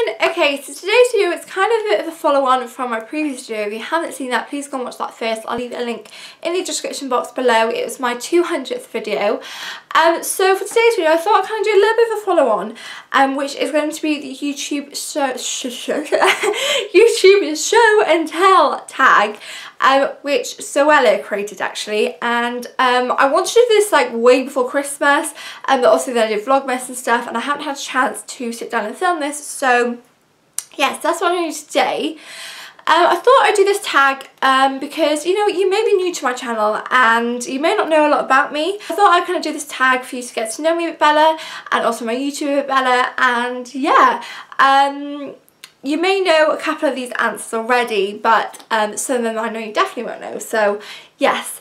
everyone! Okay, so today's video is kind of a bit of a follow-on from my previous video. If you haven't seen that, please go and watch that first. I'll leave a link in the description box below. It was my 200th video. Um, so for today's video, I thought I'd kind of do a little bit of a follow-on, um, which is going to be the YouTube show, sh sh YouTube show and tell tag, um, which Zoella created actually. And um, I wanted to do this like way before Christmas, um, but also then I did Vlogmas and stuff, and I haven't had a chance to sit down and film this. So yes, that's what I'm doing today. Um, I thought I'd do this tag um, because, you know, you may be new to my channel and you may not know a lot about me. I thought I'd kind of do this tag for you to get to know me a bit better and also my YouTube a bit better and yeah. Um, you may know a couple of these answers already but um, some of them I know you definitely won't know so yes.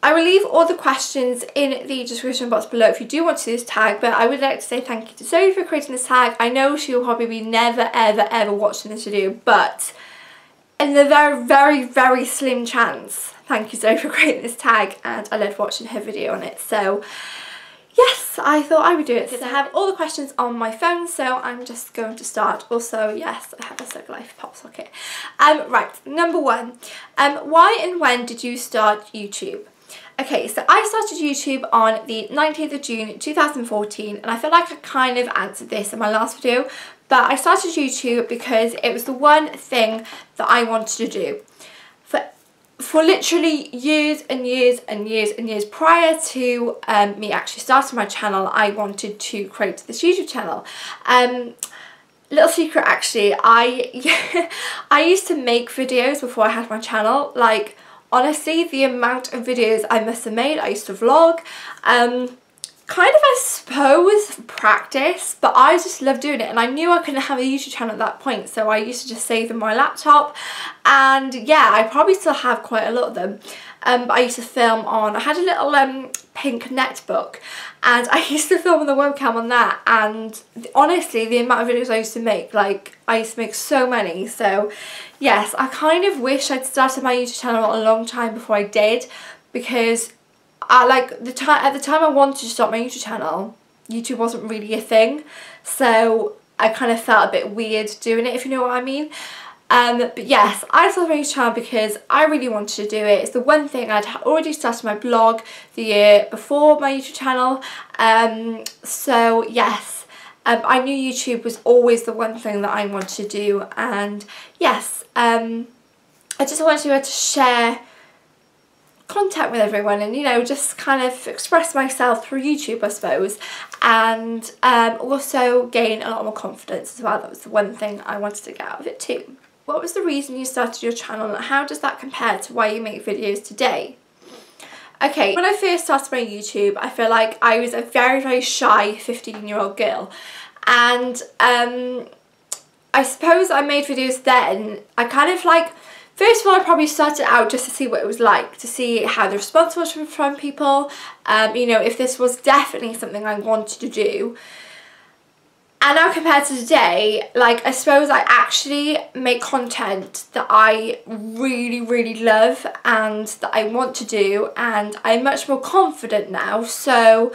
I will leave all the questions in the description box below if you do want to do this tag, but I would like to say thank you to Zoe for creating this tag. I know she will probably be never, ever, ever watching this video, but in the very, very, very slim chance, thank you Zoe for creating this tag, and I loved watching her video on it. So, yes, I thought I would do it. Because I have all the questions on my phone, so I'm just going to start. Also, yes, I have a Circle Life pop socket. Um, right, number one. Um, why and when did you start YouTube? Okay, so I started YouTube on the 19th of June 2014 and I feel like I kind of answered this in my last video but I started YouTube because it was the one thing that I wanted to do. For, for literally years and years and years and years prior to um, me actually starting my channel I wanted to create this YouTube channel. Um, little secret actually, I, I used to make videos before I had my channel like honestly the amount of videos I must have made, I used to vlog, um, kind of I suppose practice but I just love doing it and I knew I couldn't have a YouTube channel at that point so I used to just save them on my laptop and yeah I probably still have quite a lot of them um, I used to film on, I had a little um, pink netbook and I used to film on the webcam on that and honestly the amount of videos I used to make like I used to make so many so yes I kind of wish I'd started my YouTube channel a long time before I did because I like the time at the time I wanted to start my YouTube channel YouTube wasn't really a thing so I kind of felt a bit weird doing it if you know what I mean um, but yes, I started my YouTube channel because I really wanted to do it. It's the one thing I'd already started my blog the year before my YouTube channel. Um, so yes, um, I knew YouTube was always the one thing that I wanted to do. And yes, um, I just wanted to share contact with everyone and you know just kind of express myself through YouTube I suppose and um, also gain a lot more confidence as well that was the one thing I wanted to get out of it too. What was the reason you started your channel and how does that compare to why you make videos today? Okay, when I first started my YouTube, I feel like I was a very, very shy 15 year old girl. And um, I suppose I made videos then. I kind of like, first of all, I probably started out just to see what it was like, to see how the response was from, from people. Um, you know, if this was definitely something I wanted to do. And now compared to today, like I suppose I actually make content that I really, really love and that I want to do and I'm much more confident now. So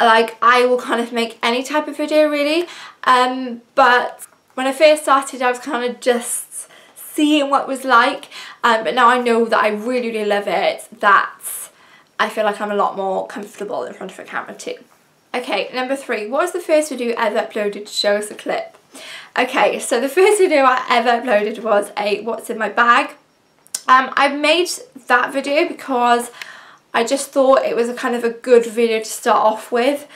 like I will kind of make any type of video really. Um, but when I first started I was kind of just seeing what was like. Um, but now I know that I really, really love it. That I feel like I'm a lot more comfortable in front of a camera too. Okay, number three, what was the first video ever uploaded to show us a clip? Okay, so the first video I ever uploaded was a what's in my bag. Um, I made that video because I just thought it was a kind of a good video to start off with.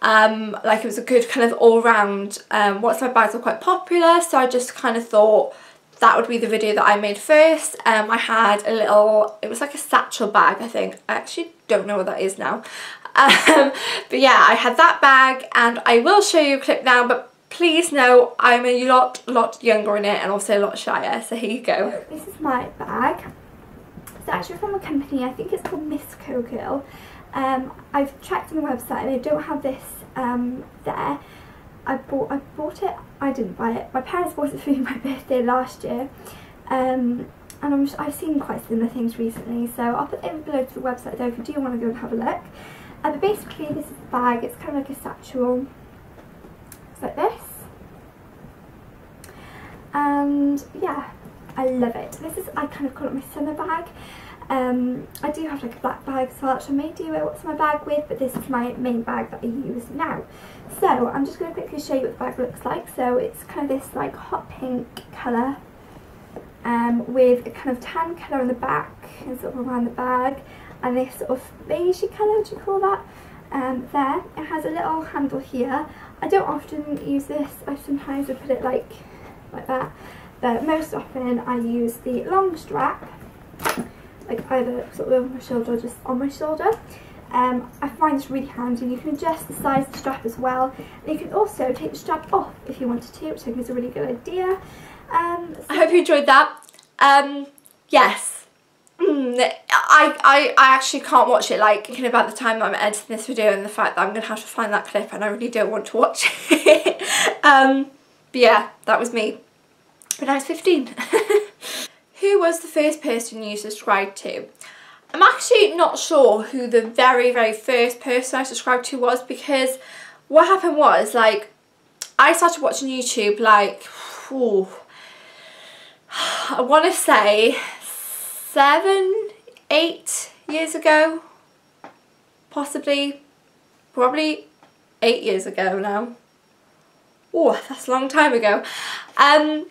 Um, like it was a good kind of all-round, um, what's my bags were quite popular, so I just kind of thought that would be the video that I made first. Um, I had a little, it was like a satchel bag I think. I actually don't know what that is now. Um, but yeah, I had that bag and I will show you a clip now, but please know I'm a lot, lot younger in it and also a lot shyer, so here you go. This is my bag. It's actually from a company, I think it's called Miss Girl. Um, I've checked on the website and they don't have this um, there. I bought I bought it, I didn't buy it, my parents bought it for me my birthday last year. Um, and I'm, I've seen quite similar things recently so I'll put them below to the website though if you do want to go and have a look. Uh, but basically this is the bag, it's kind of like a satchel. It's like this. and yeah, I love it. This is, I kind of call it my summer bag. Um, I do have like a black bag so I may do what's my bag with but this is my main bag that I use now. So I'm just going to quickly show you what the bag looks like. So it's kind of this like hot pink colour um, with a kind of tan colour on the back and sort of around the bag and this sort of beigey colour, do you call that? Um, there. It has a little handle here. I don't often use this, I sometimes would put it like, like that, but most often I use the long strap like either sort of over my shoulder or just on my shoulder. Um, I find this really handy and you can adjust the size of the strap as well. And you can also take the strap off if you wanted to, which I think is a really good idea. Um, so I hope you enjoyed that. Um, yes. Mm, I, I, I actually can't watch it like thinking about the time I'm editing this video and the fact that I'm going to have to find that clip and I really don't want to watch it. um, but yeah, that was me when I was 15. who was the first person you subscribed to? I'm actually not sure who the very, very first person I subscribed to was because what happened was, like, I started watching YouTube, like, ooh, I want to say seven, eight years ago, possibly, probably eight years ago now. Oh, that's a long time ago. Um,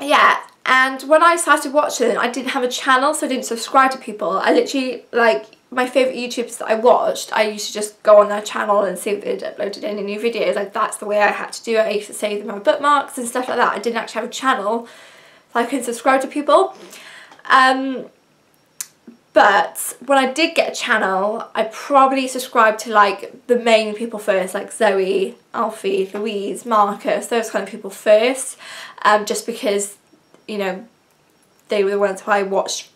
yeah, and when I started watching, I didn't have a channel, so I didn't subscribe to people. I literally, like, my favourite YouTubers that I watched, I used to just go on their channel and see if they'd uploaded any new videos. Like, that's the way I had to do it. I used to save them on bookmarks and stuff like that. I didn't actually have a channel, so I could subscribe to people. Um, but when I did get a channel, I probably subscribed to like the main people first, like Zoe, Alfie, Louise, Marcus, those kind of people first, um, just because you know, they were the ones who I watched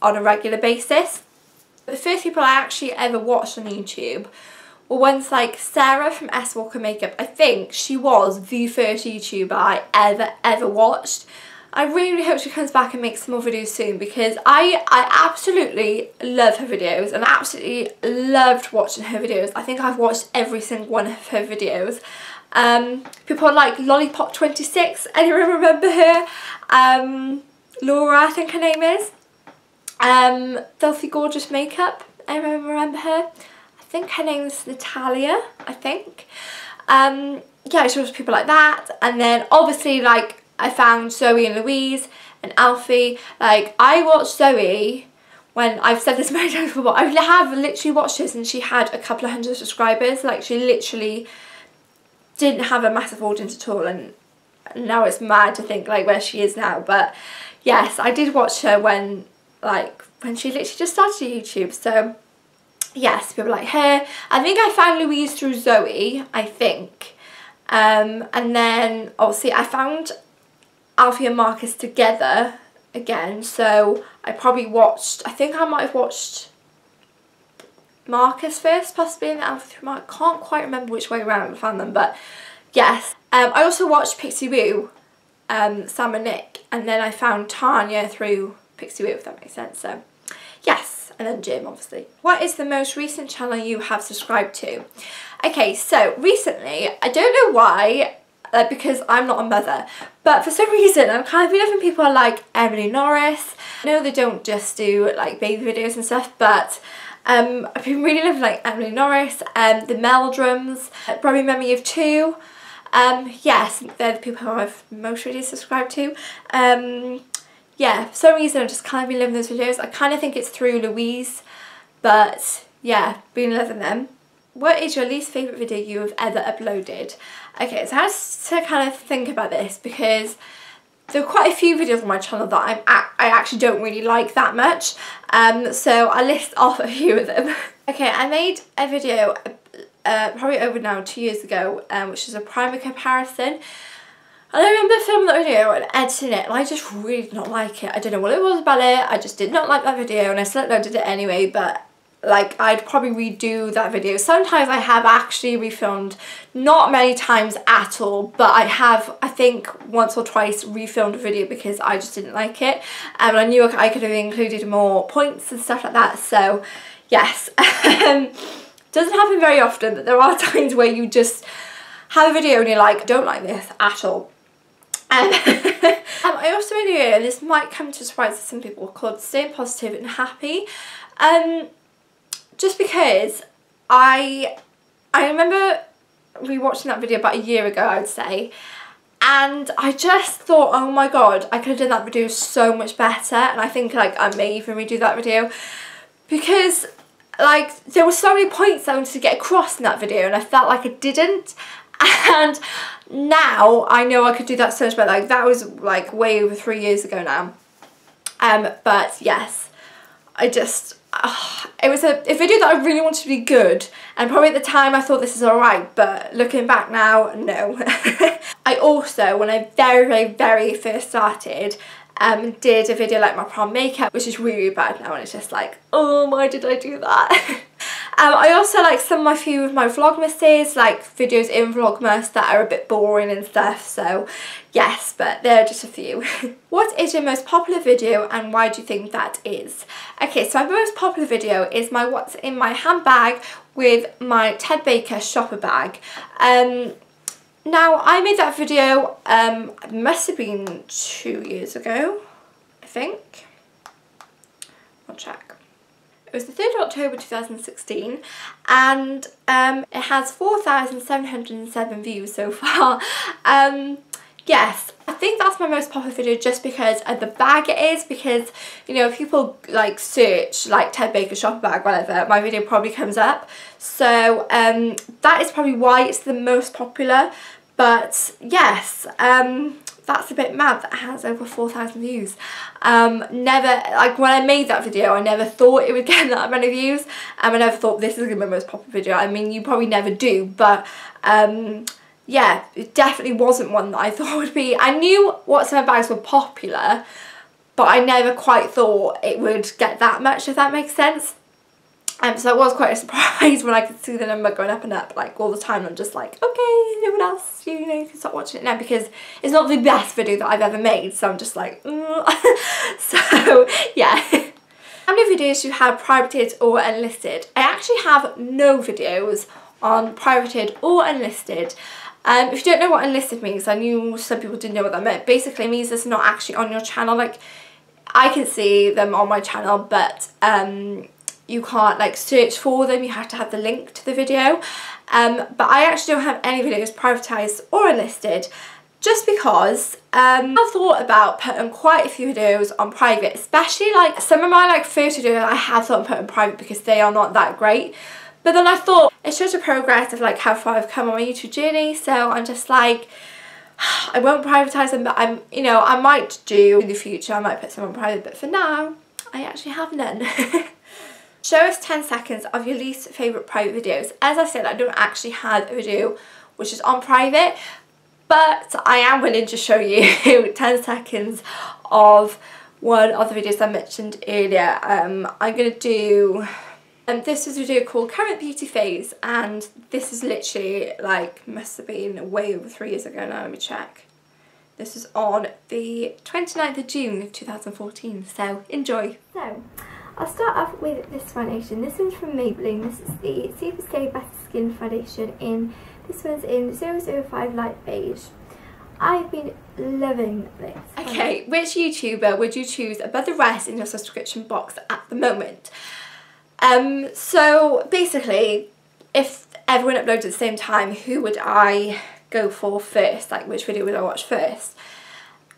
on a regular basis. The first people I actually ever watched on YouTube were ones like Sarah from S Walker Makeup. I think she was the first YouTuber I ever, ever watched. I really, hope she comes back and makes some more videos soon because I, I absolutely love her videos and I absolutely loved watching her videos. I think I've watched every single one of her videos. Um, people like Lollipop26, anyone remember her? Um, Laura, I think her name is. Um, Filthy Gorgeous Makeup, anyone remember her? I think her name's Natalia, I think. Um, yeah, she was people like that. And then obviously like I found Zoe and Louise and Alfie. Like I watched Zoe when I've said this many times before, I have literally watched this and she had a couple of hundred subscribers. Like she literally didn't have a massive audience at all and now it's mad to think like where she is now. But yes I did watch her when like when she literally just started YouTube. So yes people like her I think I found Louise through Zoe I think. Um, and then obviously I found Alfie and Marcus together again. So I probably watched I think I might have watched Marcus first, possibly in the Alpha 3 Mark. Can't quite remember which way around I found them, but yes. Um, I also watched Pixiwoo, um, Sam and Nic, and then I found Tanya through Pixiwoo, if that makes sense. So, yes, and then Jim, obviously. What is the most recent channel you have subscribed to? Okay, so recently, I don't know why, uh, because I'm not a mother, but for some reason I'm kind of loving people like Emily Norris. I know they don't just do like baby videos and stuff, but um, I've been really loving like Emily Norris, um, the Meldrums, probably Mummy of Two. Um, yes, they're the people who I've most really subscribed to. Um, yeah, for some reason I've just kind of been loving those videos. I kind of think it's through Louise, but yeah, been loving them. What is your least favourite video you have ever uploaded? Okay, so I had to kind of think about this because there are quite a few videos on my channel that I'm I actually don't really like that much um, so I list off a few of them. okay I made a video uh, probably over now two years ago um, which is a primer comparison and I remember filming that video and editing it and I just really did not like it. I don't know what it was about it, I just did not like that video and I still uploaded it anyway but like I'd probably redo that video. Sometimes I have actually refilmed, not many times at all, but I have, I think, once or twice refilmed a video because I just didn't like it. Um, and I knew I could have included more points and stuff like that, so yes. Um, doesn't happen very often, but there are times where you just have a video and you're like, don't like this at all. Um, um, I also made a video, this might come to surprise some people, called Staying Positive and Happy. Um, just because I, I remember rewatching that video about a year ago, I would say, and I just thought, oh my god, I could have done that video so much better, and I think like I may even redo that video, because like there were so many points I wanted to get across in that video, and I felt like I didn't, and now I know I could do that so much better. Like that was like way over three years ago now. Um, but yes, I just uh, it was a, a, video that I really wanted to be good and probably at the time I thought this is alright but looking back now no. I also when I very very very first started um, did a video like my prom makeup which is really, really bad now and it's just like oh why did I do that um, I also like some of my few of my vlogmases like videos in vlogmas that are a bit boring and stuff so yes but there are just a few what is your most popular video and why do you think that is okay so my most popular video is my what's in my handbag with my Ted Baker shopper bag um, now, I made that video, um, must have been two years ago, I think. I'll check. It was the 3rd of October 2016 and um, it has 4,707 views so far. Um, yes, I think that's my most popular video just because of the bag it is because you know if people like search like Ted Baker shopper bag whatever my video probably comes up so um, that is probably why it's the most popular but yes, um, that's a bit mad that has over 4,000 views. Um, never, like when I made that video, I never thought it would get that many views. Um, I never thought this is to be my most popular video. I mean, you probably never do, but um, yeah, it definitely wasn't one that I thought would be. I knew What's in My Bags were popular, but I never quite thought it would get that much, if that makes sense. Um, so it was quite a surprise when I could see the number going up and up like all the time. I'm just like, okay, no one else, you know, you can stop watching it now because it's not the best video that I've ever made. So I'm just like, mm. so yeah. How many videos you have privated or unlisted? I actually have no videos on privated or unlisted. Um, if you don't know what unlisted means, I knew some people didn't know what that meant. Basically it means it's not actually on your channel. Like I can see them on my channel, but um, you can't like search for them you have to have the link to the video. Um, but I actually don't have any videos privatised or unlisted just because um, I've thought about putting quite a few videos on private especially like some of my like first videos I have thought of putting private because they are not that great. But then I thought it shows a progress of like how far I've come on my YouTube journey. So I'm just like I won't privatise them but I'm you know I might do in the future I might put some on private but for now I actually have none Show us 10 seconds of your least favourite private videos. As I said, I don't actually have a video which is on private, but I am willing to show you 10 seconds of one of the videos I mentioned earlier. Um, I'm going to do... Um, this is a video called Current Beauty Phase and this is literally like must have been way over three years ago now, let me check. This is on the 29th of June 2014, so enjoy. So, I'll start off with this foundation. This one's from Maybelline. This is the Super Stay Better Skin Foundation in, this one's in 005 Light Beige. I've been loving this. Okay, which YouTuber would you choose above the rest in your subscription box at the moment? Um, so basically, if everyone uploads at the same time, who would I go for first? Like, which video would I watch first?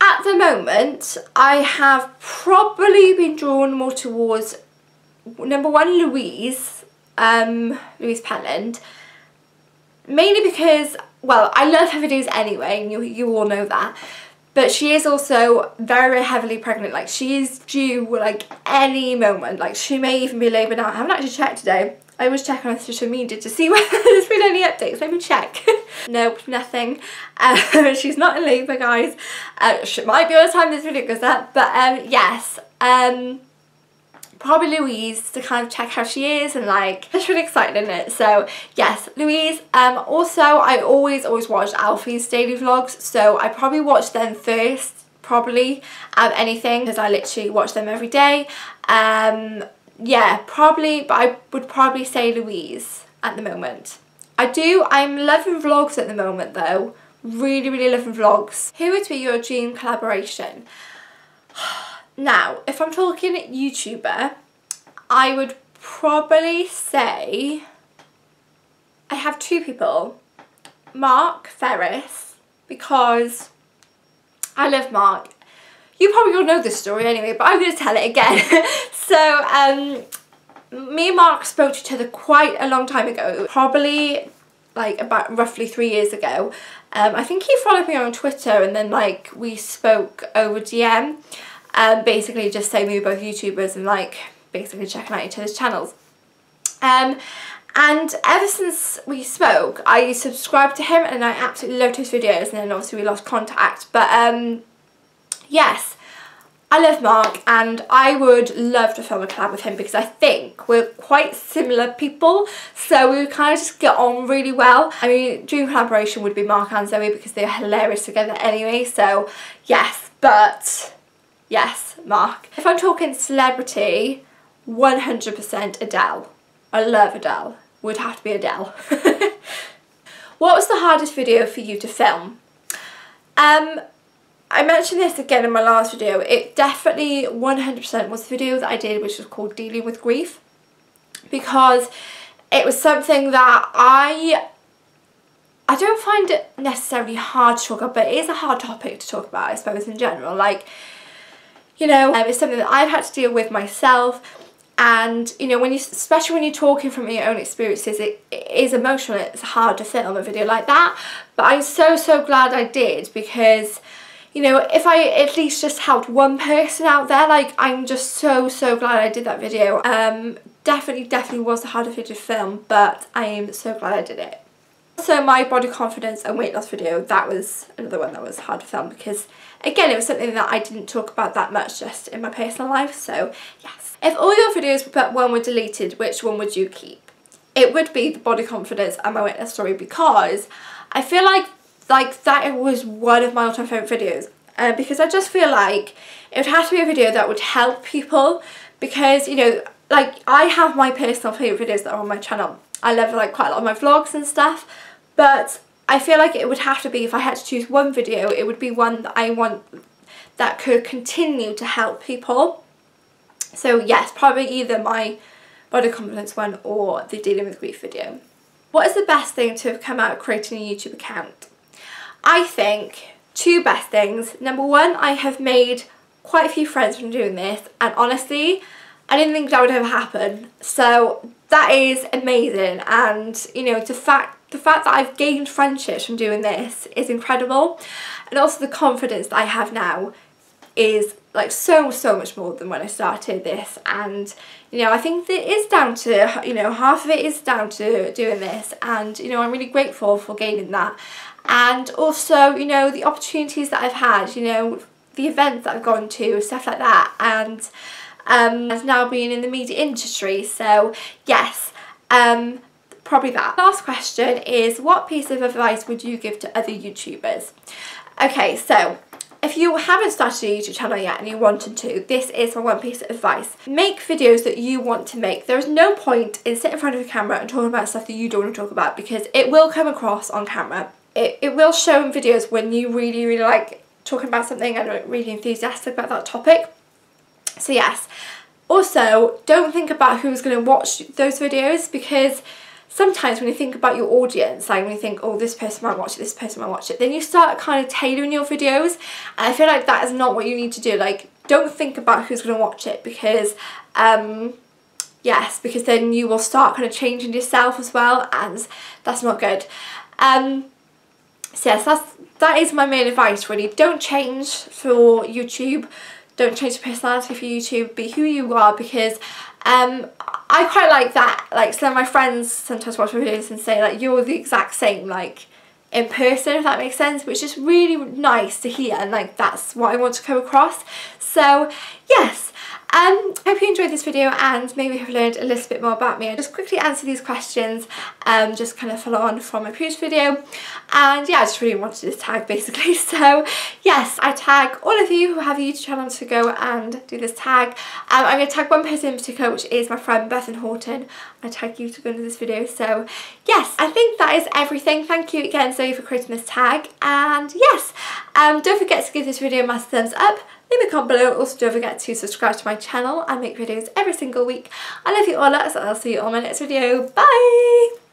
At the moment, I have probably been drawn more towards number one, Louise, um, Louise Pentland, mainly because, well, I love her videos anyway, and you, you all know that, but she is also very, very heavily pregnant, like she is due like any moment, like she may even be labouring now, I haven't actually checked today, I always check on social media to see whether there's been any updates. Let me check. nope, nothing. Um, she's not in labour, guys. Uh, she might be by the time this video goes up. But um, yes, um, probably Louise to kind of check how she is and like it's really exciting in it so yes Louise um also I always always watch Alfie's daily vlogs so I probably watch them first probably of anything because I literally watch them every day um yeah, probably, but I would probably say Louise at the moment. I do, I'm loving vlogs at the moment though, really, really loving vlogs. Who would be your dream collaboration? Now, if I'm talking YouTuber, I would probably say I have two people. Mark Ferris, because I love Mark. You probably all know this story anyway, but I'm going to tell it again. so, um, me and Mark spoke to each other quite a long time ago, probably like about roughly three years ago. Um, I think he followed me on Twitter and then like we spoke over DM. Um, basically just saying we were both YouTubers and like basically checking out each other's channels. Um, and ever since we spoke, I subscribed to him and I absolutely loved his videos and then obviously we lost contact. But um, yes, I love Mark and I would love to film a collab with him because I think we're quite similar people so we would kind of just get on really well. I mean dream collaboration would be Mark and Zoe because they're hilarious together anyway so yes but yes Mark. If I'm talking celebrity 100% Adele. I love Adele. Would have to be Adele. what was the hardest video for you to film? Um, I mentioned this again in my last video. It definitely 100% was the video that I did which was called Dealing with Grief. Because it was something that I I don't find it necessarily hard to talk about but it is a hard topic to talk about I suppose in general. Like you know um, it's something that I've had to deal with myself. And you know when you especially when you're talking from your own experiences it, it is emotional. It's hard to film a video like that. But I'm so so glad I did because you know, if I at least just helped one person out there, like, I'm just so, so glad I did that video. Um, definitely, definitely was the hardest video to film, but I am so glad I did it. So my body confidence and weight loss video, that was another one that was hard to film because, again, it was something that I didn't talk about that much just in my personal life, so yes. If all your videos but one were deleted, which one would you keep? It would be the body confidence and my weight loss story because I feel like like that was one of my all-time favourite videos uh, because I just feel like it would have to be a video that would help people because you know like I have my personal favourite videos that are on my channel I love like quite a lot of my vlogs and stuff but I feel like it would have to be if I had to choose one video it would be one that I want that could continue to help people so yes probably either my body confidence one or the dealing with grief video. What is the best thing to have come out of creating a YouTube account? I think two best things. Number one, I have made quite a few friends from doing this and honestly, I didn't think that would ever happen. So that is amazing and you know the fact the fact that I've gained friendships from doing this is incredible and also the confidence that I have now is like so so much more than when I started this. And you know I think it is down to you know half of it is down to doing this. And you know I'm really grateful for gaining that. And also you know the opportunities that I've had you know the events that I've gone to stuff like that. And um as now being in the media industry. So yes um probably that. Last question is what piece of advice would you give to other youtubers? Okay so if you haven't started a YouTube channel yet and you wanted to, this is my one piece of advice. Make videos that you want to make. There is no point in sitting in front of a camera and talking about stuff that you don't want to talk about because it will come across on camera it, it will show in videos when you really, really like talking about something and are really enthusiastic about that topic. So yes, also don't think about who's going to watch those videos because sometimes when you think about your audience, like when you think, oh, this person might watch it, this person might watch it, then you start kind of tailoring your videos. And I feel like that is not what you need to do. Like, don't think about who's going to watch it because, um, yes, because then you will start kind of changing yourself as well, and that's not good. Um, so yes, that's, that is my main advice really. Don't change for YouTube. Don't change your personality for YouTube. Be who you are because um, I quite like that. Like some of my friends sometimes watch my videos and say like you're the exact same like in person if that makes sense which is really nice to hear and like that's what I want to come across. So yes Um, I hope you enjoyed this video and maybe have learned a little bit more about me. I just quickly answer these questions, um, just kind of follow on from my previous video. And yeah, I just really wanted this tag basically. So yes, I tag all of you who have a YouTube channel to go and do this tag. Um, I'm going to tag one person in particular, which is my friend Bethan Horton. I tag you to go into this video. So yes, I think that is everything. Thank you again Zoe for creating this tag. And yes, um, don't forget to give this video a massive thumbs up. Leave a comment below. Also don't forget to subscribe to my channel. I make videos every single week. I love you all. So I'll see you on my next video. Bye!